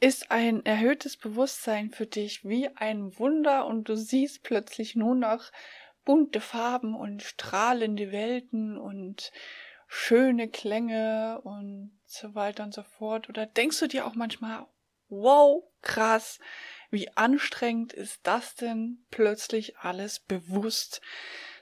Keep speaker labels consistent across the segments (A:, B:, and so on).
A: ist ein erhöhtes Bewusstsein für dich wie ein Wunder und du siehst plötzlich nur noch bunte Farben und strahlende Welten und schöne Klänge und so weiter und so fort? Oder denkst du dir auch manchmal, wow, krass, wie anstrengend ist das denn, plötzlich alles bewusst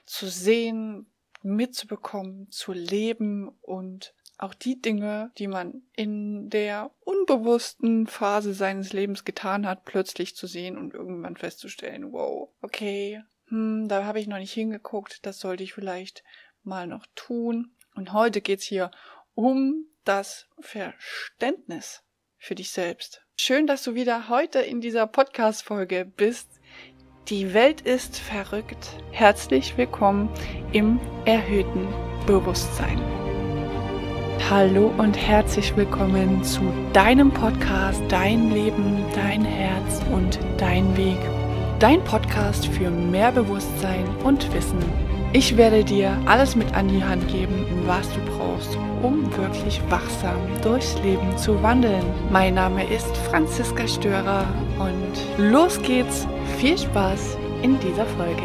A: zu sehen, mitzubekommen, zu leben und auch die Dinge, die man in der unbewussten Phase seines Lebens getan hat, plötzlich zu sehen und irgendwann festzustellen, wow, okay, hm, da habe ich noch nicht hingeguckt, das sollte ich vielleicht mal noch tun. Und heute geht's hier um das Verständnis für dich selbst. Schön, dass du wieder heute in dieser Podcast-Folge bist. Die Welt ist verrückt. Herzlich willkommen im erhöhten Bewusstsein. Hallo und herzlich willkommen zu deinem Podcast Dein Leben, dein Herz und dein Weg. Dein Podcast für mehr Bewusstsein und Wissen. Ich werde dir alles mit an die Hand geben, was du brauchst, um wirklich wachsam durchs Leben zu wandeln. Mein Name ist Franziska Störer und los geht's. Viel Spaß in dieser Folge.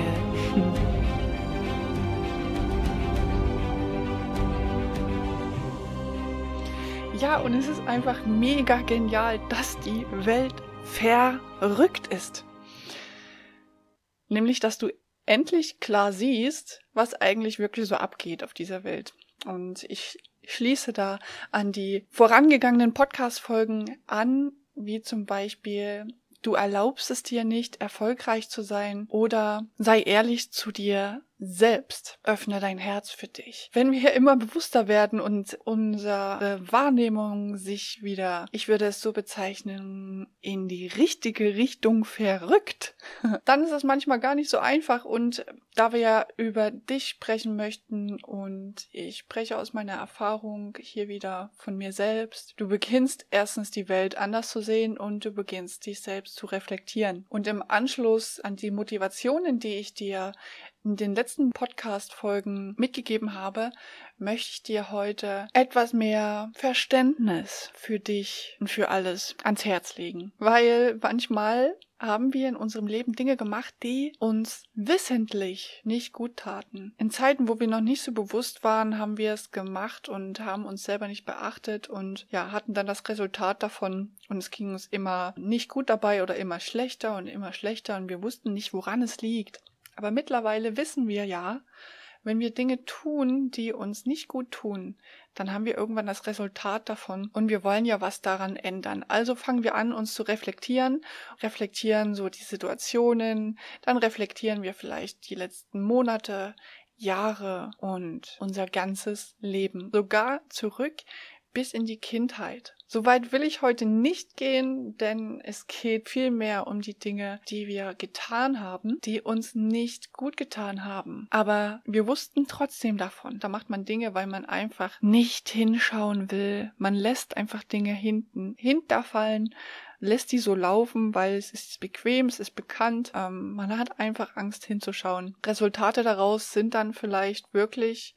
A: Ja, und es ist einfach mega genial, dass die Welt verrückt ist. Nämlich, dass du endlich klar siehst, was eigentlich wirklich so abgeht auf dieser Welt. Und ich schließe da an die vorangegangenen Podcast-Folgen an, wie zum Beispiel du erlaubst es dir nicht, erfolgreich zu sein oder sei ehrlich zu dir selbst. Öffne dein Herz für dich. Wenn wir immer bewusster werden und unsere Wahrnehmung sich wieder, ich würde es so bezeichnen, in die richtige Richtung verrückt, dann ist es manchmal gar nicht so einfach und da wir ja über dich sprechen möchten und ich spreche aus meiner Erfahrung hier wieder von mir selbst, du beginnst erstens die Welt anders zu sehen und du beginnst dich selbst zu reflektieren. Und im Anschluss an die Motivationen, die ich dir in den letzten Podcast-Folgen mitgegeben habe, möchte ich dir heute etwas mehr Verständnis für dich und für alles ans Herz legen. Weil manchmal haben wir in unserem Leben Dinge gemacht, die uns wissentlich nicht gut taten. In Zeiten, wo wir noch nicht so bewusst waren, haben wir es gemacht und haben uns selber nicht beachtet und ja, hatten dann das Resultat davon und es ging uns immer nicht gut dabei oder immer schlechter und immer schlechter und wir wussten nicht, woran es liegt. Aber mittlerweile wissen wir ja, wenn wir Dinge tun, die uns nicht gut tun, dann haben wir irgendwann das Resultat davon und wir wollen ja was daran ändern. Also fangen wir an, uns zu reflektieren, reflektieren so die Situationen, dann reflektieren wir vielleicht die letzten Monate, Jahre und unser ganzes Leben, sogar zurück bis in die Kindheit. Soweit will ich heute nicht gehen, denn es geht vielmehr um die Dinge, die wir getan haben, die uns nicht gut getan haben. Aber wir wussten trotzdem davon. Da macht man Dinge, weil man einfach nicht hinschauen will. Man lässt einfach Dinge hinten hinterfallen, lässt die so laufen, weil es ist bequem, es ist bekannt. Ähm, man hat einfach Angst hinzuschauen. Resultate daraus sind dann vielleicht wirklich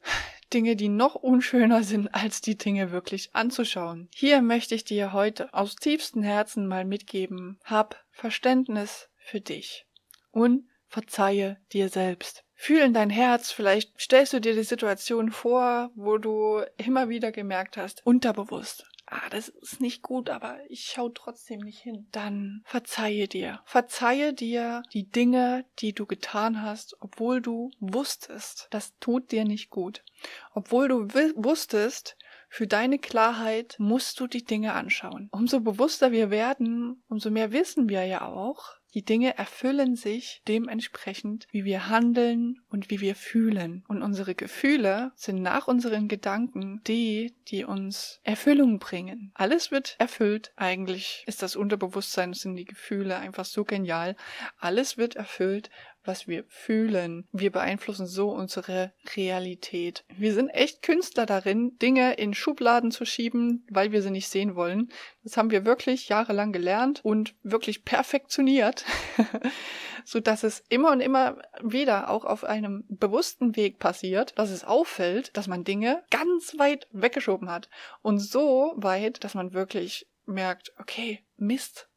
A: Dinge, die noch unschöner sind, als die Dinge wirklich anzuschauen. Hier möchte ich dir heute aus tiefstem Herzen mal mitgeben, hab Verständnis für dich und verzeihe dir selbst. Fühl in dein Herz, vielleicht stellst du dir die Situation vor, wo du immer wieder gemerkt hast, unterbewusst, ah, das ist nicht gut, aber ich schaue trotzdem nicht hin, dann verzeihe dir. Verzeihe dir die Dinge, die du getan hast, obwohl du wusstest, das tut dir nicht gut. Obwohl du wusstest, für deine Klarheit musst du die Dinge anschauen. Umso bewusster wir werden, umso mehr wissen wir ja auch, die Dinge erfüllen sich dementsprechend, wie wir handeln und wie wir fühlen. Und unsere Gefühle sind nach unseren Gedanken die, die uns Erfüllung bringen. Alles wird erfüllt. Eigentlich ist das Unterbewusstsein, sind die Gefühle einfach so genial. Alles wird erfüllt, was wir fühlen. Wir beeinflussen so unsere Realität. Wir sind echt Künstler darin, Dinge in Schubladen zu schieben, weil wir sie nicht sehen wollen. Das haben wir wirklich jahrelang gelernt und wirklich perfektioniert, so dass es immer und immer wieder auch auf einem bewussten Weg passiert, dass es auffällt, dass man Dinge ganz weit weggeschoben hat und so weit, dass man wirklich merkt, okay, Mist.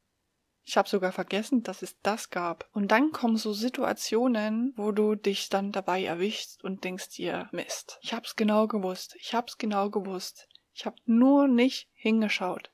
A: Ich habe sogar vergessen, dass es das gab. Und dann kommen so Situationen, wo du dich dann dabei erwischst und denkst dir, Mist. Ich hab's genau gewusst. Ich hab's genau gewusst. Ich hab nur nicht hingeschaut.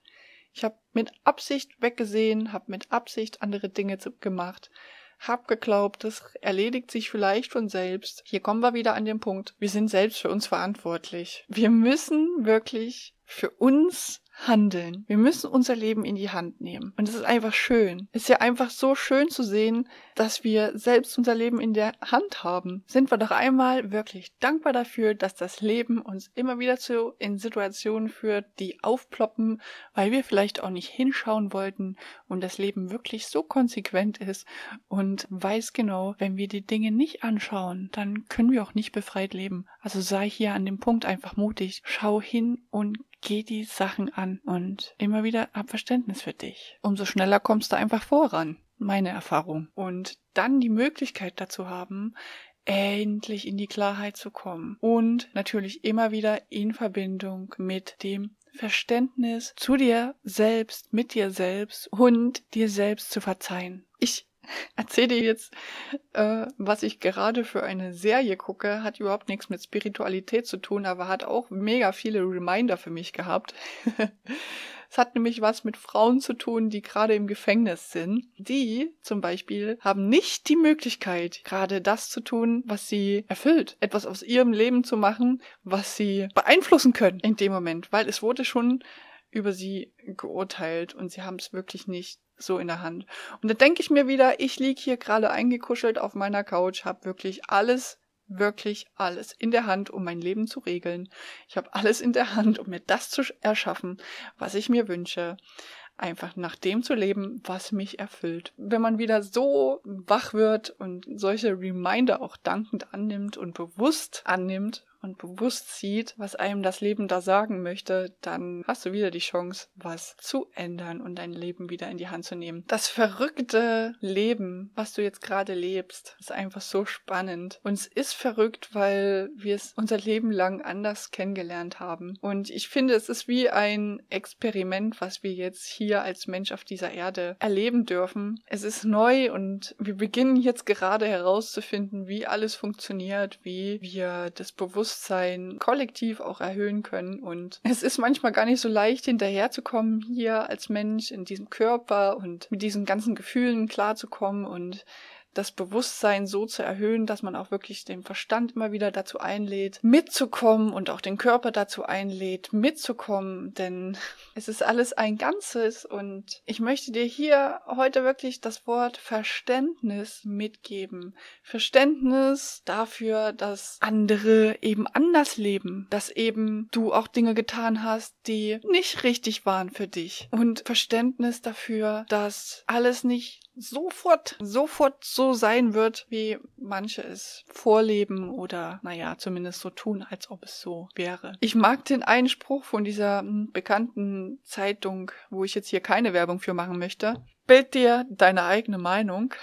A: Ich habe mit Absicht weggesehen, habe mit Absicht andere Dinge gemacht, hab geglaubt, das erledigt sich vielleicht von selbst. Hier kommen wir wieder an den Punkt. Wir sind selbst für uns verantwortlich. Wir müssen wirklich für uns handeln. Wir müssen unser Leben in die Hand nehmen. Und es ist einfach schön. Es ist ja einfach so schön zu sehen, dass wir selbst unser Leben in der Hand haben. Sind wir doch einmal wirklich dankbar dafür, dass das Leben uns immer wieder zu in Situationen führt, die aufploppen, weil wir vielleicht auch nicht hinschauen wollten und das Leben wirklich so konsequent ist und weiß genau, wenn wir die Dinge nicht anschauen, dann können wir auch nicht befreit leben. Also sei hier an dem Punkt einfach mutig. Schau hin und geh die Sachen an und immer wieder hab Verständnis für dich. Umso schneller kommst du einfach voran. Meine Erfahrung. Und dann die Möglichkeit dazu haben, endlich in die Klarheit zu kommen. Und natürlich immer wieder in Verbindung mit dem Verständnis zu dir selbst, mit dir selbst und dir selbst zu verzeihen. Ich erzähle dir jetzt, äh, was ich gerade für eine Serie gucke. Hat überhaupt nichts mit Spiritualität zu tun, aber hat auch mega viele Reminder für mich gehabt. es hat nämlich was mit Frauen zu tun, die gerade im Gefängnis sind. Die zum Beispiel haben nicht die Möglichkeit, gerade das zu tun, was sie erfüllt. Etwas aus ihrem Leben zu machen, was sie beeinflussen können in dem Moment, weil es wurde schon über sie geurteilt und sie haben es wirklich nicht so in der Hand. Und da denke ich mir wieder, ich lieg hier gerade eingekuschelt auf meiner Couch, habe wirklich alles, wirklich alles in der Hand, um mein Leben zu regeln. Ich habe alles in der Hand, um mir das zu erschaffen, was ich mir wünsche. Einfach nach dem zu leben, was mich erfüllt. Wenn man wieder so wach wird und solche Reminder auch dankend annimmt und bewusst annimmt und bewusst sieht, was einem das Leben da sagen möchte, dann hast du wieder die Chance, was zu ändern und dein Leben wieder in die Hand zu nehmen. Das verrückte Leben, was du jetzt gerade lebst, ist einfach so spannend. Und es ist verrückt, weil wir es unser Leben lang anders kennengelernt haben. Und ich finde, es ist wie ein Experiment, was wir jetzt hier als Mensch auf dieser Erde erleben dürfen. Es ist neu und wir beginnen jetzt gerade herauszufinden, wie alles funktioniert, wie wir das Bewusstsein Bewusstsein kollektiv auch erhöhen können. Und es ist manchmal gar nicht so leicht, hinterherzukommen hier als Mensch in diesem Körper und mit diesen ganzen Gefühlen klarzukommen und das Bewusstsein so zu erhöhen, dass man auch wirklich den Verstand immer wieder dazu einlädt, mitzukommen und auch den Körper dazu einlädt, mitzukommen, denn es ist alles ein Ganzes. Und ich möchte dir hier heute wirklich das Wort Verständnis mitgeben. Verständnis dafür, dass andere eben anders leben, dass eben du auch Dinge getan hast, die nicht richtig waren für dich. Und Verständnis dafür, dass alles nicht sofort, sofort so sein wird, wie manche es vorleben oder, naja, zumindest so tun, als ob es so wäre. Ich mag den Einspruch von dieser hm, bekannten Zeitung, wo ich jetzt hier keine Werbung für machen möchte. Bild dir deine eigene Meinung,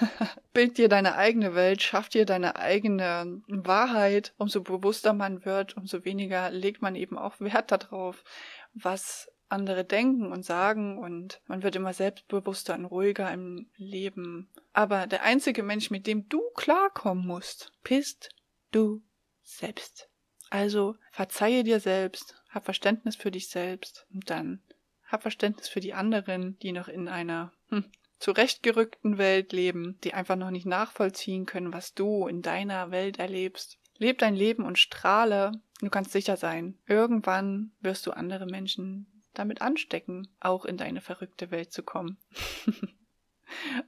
A: bild dir deine eigene Welt, schaff dir deine eigene Wahrheit. Umso bewusster man wird, umso weniger legt man eben auch Wert darauf, was andere denken und sagen und man wird immer selbstbewusster und ruhiger im Leben. Aber der einzige Mensch, mit dem du klarkommen musst, bist du selbst. Also verzeihe dir selbst, hab Verständnis für dich selbst und dann hab Verständnis für die anderen, die noch in einer hm, zurechtgerückten Welt leben, die einfach noch nicht nachvollziehen können, was du in deiner Welt erlebst. Leb dein Leben und strahle. Du kannst sicher sein, irgendwann wirst du andere Menschen damit anstecken, auch in deine verrückte Welt zu kommen.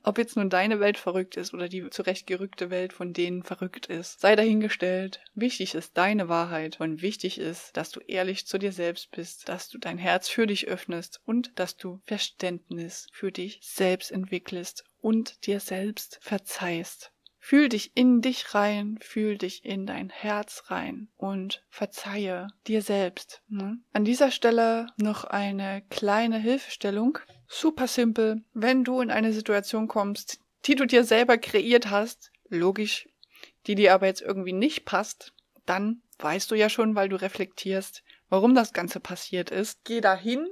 A: Ob jetzt nun deine Welt verrückt ist oder die zurechtgerückte Welt von denen verrückt ist, sei dahingestellt. Wichtig ist deine Wahrheit und wichtig ist, dass du ehrlich zu dir selbst bist, dass du dein Herz für dich öffnest und dass du Verständnis für dich selbst entwickelst und dir selbst verzeihst. Fühl dich in dich rein, fühl dich in dein Herz rein und verzeihe dir selbst. Ne? An dieser Stelle noch eine kleine Hilfestellung. Super simpel. Wenn du in eine Situation kommst, die du dir selber kreiert hast, logisch, die dir aber jetzt irgendwie nicht passt, dann weißt du ja schon, weil du reflektierst, warum das Ganze passiert ist. Geh dahin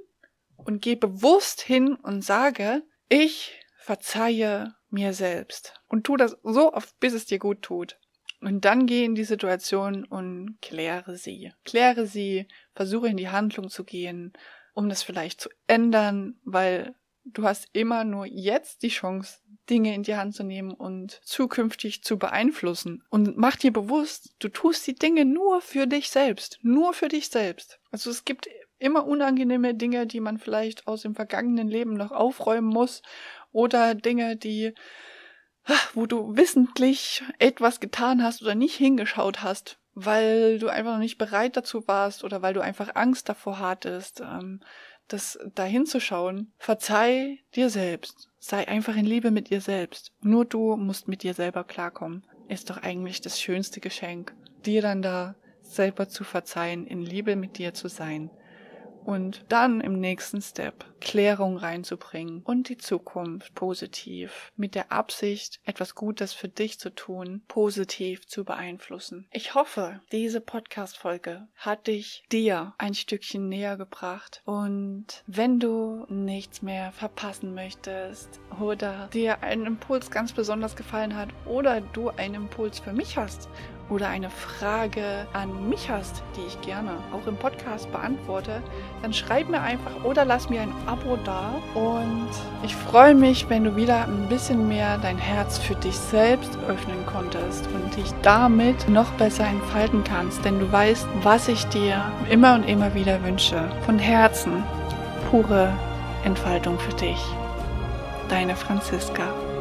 A: und gehe bewusst hin und sage, ich verzeihe mir selbst. Und tu das so oft, bis es dir gut tut. Und dann geh in die Situation und kläre sie. Kläre sie, versuche in die Handlung zu gehen, um das vielleicht zu ändern, weil du hast immer nur jetzt die Chance, Dinge in die Hand zu nehmen und zukünftig zu beeinflussen. Und mach dir bewusst, du tust die Dinge nur für dich selbst. Nur für dich selbst. Also es gibt immer unangenehme Dinge, die man vielleicht aus dem vergangenen Leben noch aufräumen muss oder Dinge, die wo du wissentlich etwas getan hast oder nicht hingeschaut hast, weil du einfach noch nicht bereit dazu warst oder weil du einfach Angst davor hattest, ähm, das dahin zu schauen. Verzeih dir selbst. Sei einfach in Liebe mit dir selbst. Nur du musst mit dir selber klarkommen. Ist doch eigentlich das schönste Geschenk, dir dann da selber zu verzeihen, in Liebe mit dir zu sein und dann im nächsten Step Klärung reinzubringen und die Zukunft positiv mit der Absicht, etwas Gutes für dich zu tun, positiv zu beeinflussen. Ich hoffe, diese Podcast-Folge hat dich dir ein Stückchen näher gebracht und wenn du nichts mehr verpassen möchtest oder dir ein Impuls ganz besonders gefallen hat oder du einen Impuls für mich hast oder eine Frage an mich hast, die ich gerne auch im Podcast beantworte, dann schreib mir einfach oder lass mir ein Abo da. Und ich freue mich, wenn du wieder ein bisschen mehr dein Herz für dich selbst öffnen konntest und dich damit noch besser entfalten kannst. Denn du weißt, was ich dir immer und immer wieder wünsche. Von Herzen pure Entfaltung für dich. Deine Franziska.